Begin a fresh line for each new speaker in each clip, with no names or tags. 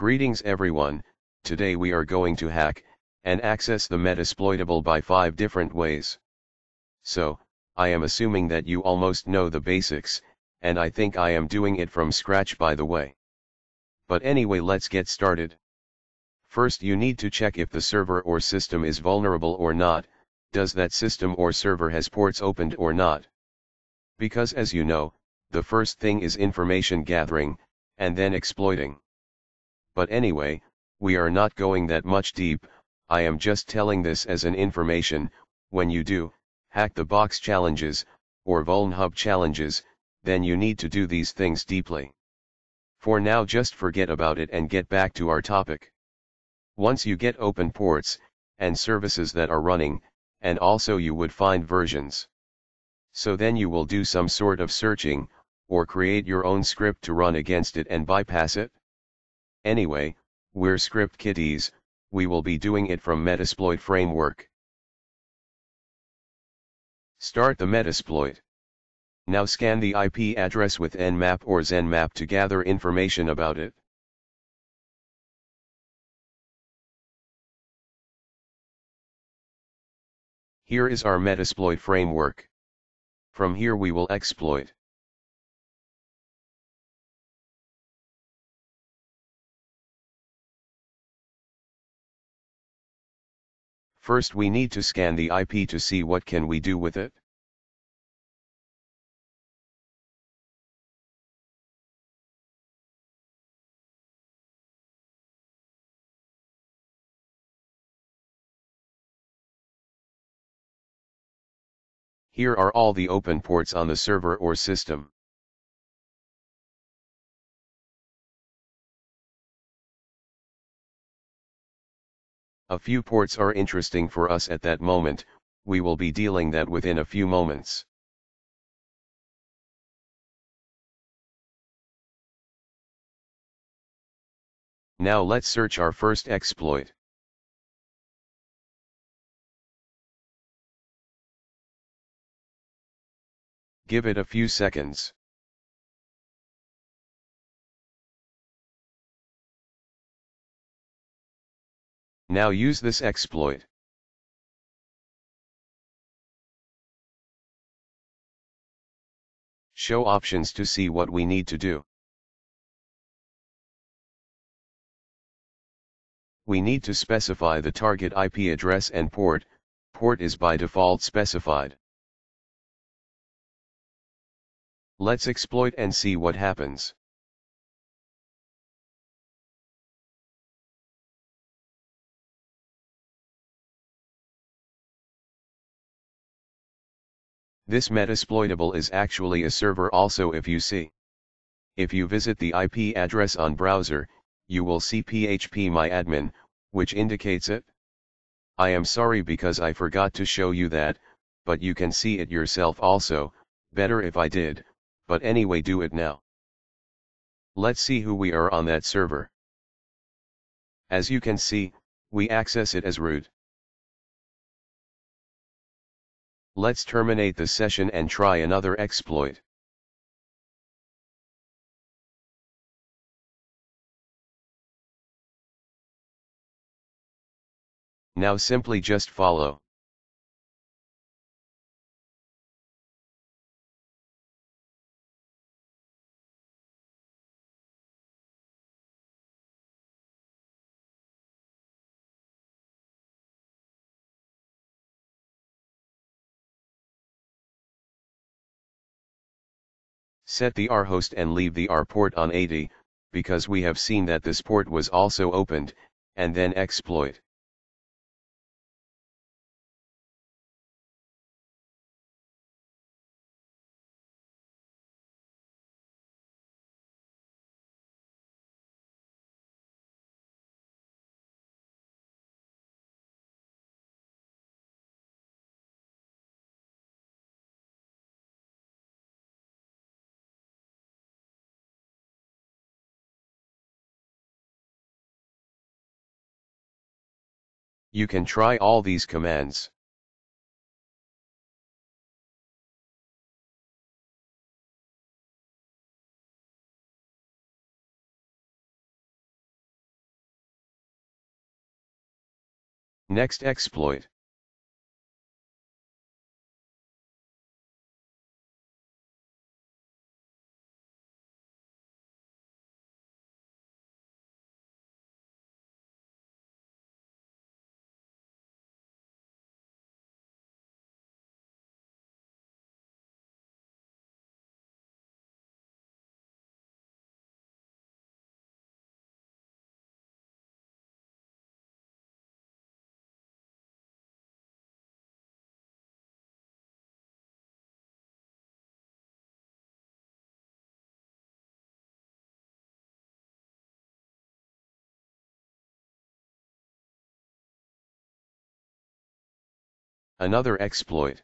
Greetings everyone, today we are going to hack, and access the Metasploitable by 5 different ways. So, I am assuming that you almost know the basics, and I think I am doing it from scratch by the way. But anyway let's get started. First you need to check if the server or system is vulnerable or not, does that system or server has ports opened or not. Because as you know, the first thing is information gathering, and then exploiting. But anyway, we are not going that much deep, I am just telling this as an information, when you do, hack the box challenges, or VulnHub challenges, then you need to do these things deeply. For now just forget about it and get back to our topic. Once you get open ports, and services that are running, and also you would find versions. So then you will do some sort of searching, or create your own script to run against it and bypass it. Anyway, we're script kiddies, we will be doing it from Metasploit framework. Start the Metasploit. Now scan the IP address with Nmap or Zenmap to gather information about it. Here is our Metasploit framework. From here we will exploit. First we need to scan the IP to see what can we do with it. Here are all the open ports on the server or system. A few ports are interesting for us at that moment, we will be dealing that within a few moments. Now let's search our first exploit. Give it a few seconds. Now use this exploit. Show options to see what we need to do. We need to specify the target IP address and port, port is by default specified. Let's exploit and see what happens. This Metasploitable is actually a server also if you see. If you visit the IP address on browser, you will see phpMyAdmin, which indicates it. I am sorry because I forgot to show you that, but you can see it yourself also, better if I did, but anyway do it now. Let's see who we are on that server. As you can see, we access it as root. Let's terminate the session and try another exploit. Now simply just follow. Set the R host and leave the R port on 80, because we have seen that this port was also opened, and then exploit. You can try all these commands. Next exploit. Another exploit.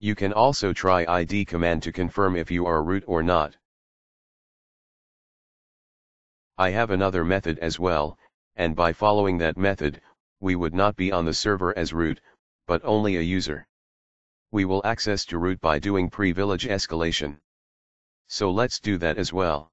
You can also try id command to confirm if you are root or not. I have another method as well, and by following that method, we would not be on the server as root, but only a user. We will access to root by doing privilege escalation. So let's do that as well.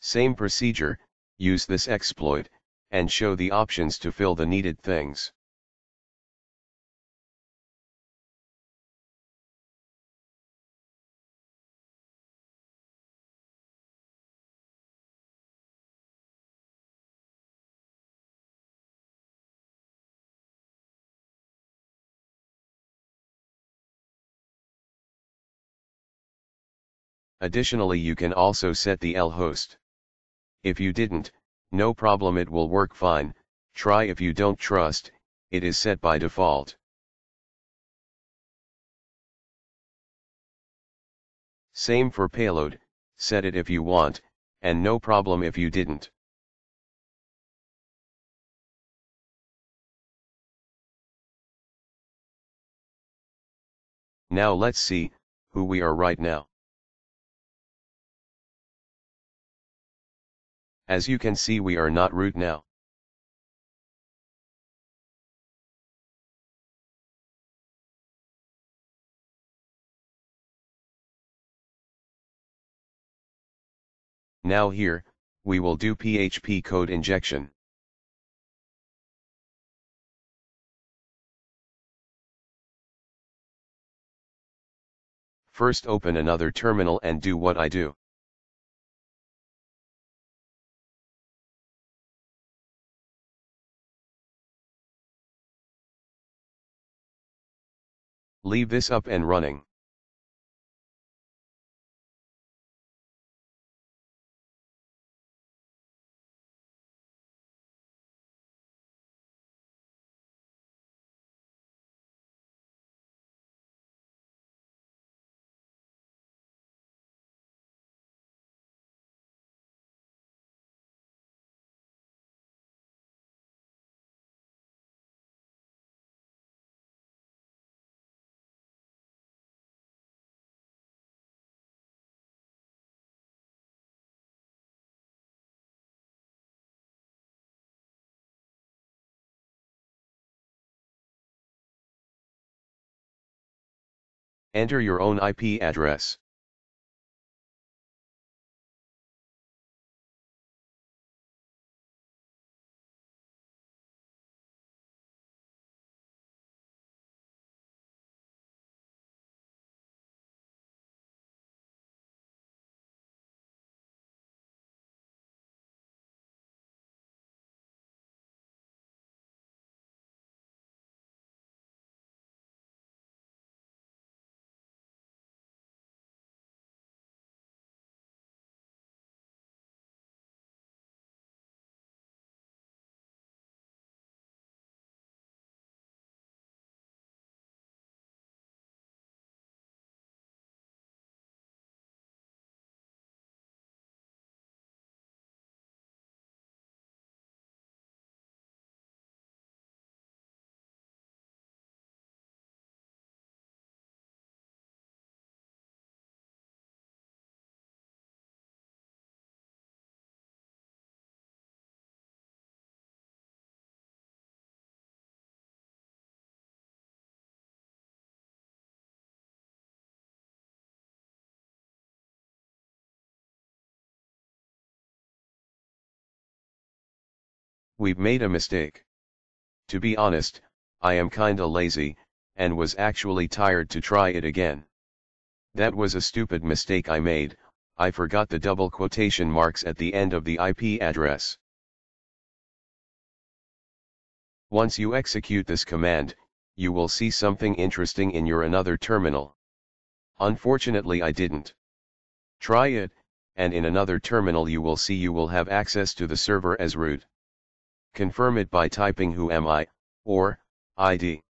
Same procedure, use this exploit, and show the options to fill the needed things. Additionally you can also set the L host. If you didn't, no problem it will work fine, try if you don't trust, it is set by default. Same for payload, set it if you want, and no problem if you didn't. Now let's see, who we are right now. As you can see we are not root now. Now here, we will do PHP code injection. First open another terminal and do what I do. Leave this up and running. Enter your own IP address. We've made a mistake. To be honest, I am kinda lazy, and was actually tired to try it again. That was a stupid mistake I made, I forgot the double quotation marks at the end of the IP address. Once you execute this command, you will see something interesting in your another terminal. Unfortunately I didn't. Try it, and in another terminal you will see you will have access to the server as root. Confirm it by typing who am I, or, ID.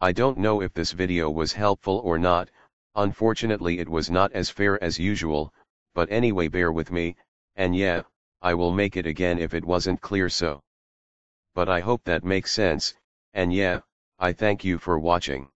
I don't know if this video was helpful or not, unfortunately it was not as fair as usual, but anyway bear with me, and yeah, I will make it again if it wasn't clear so. But I hope that makes sense, and yeah, I thank you for watching.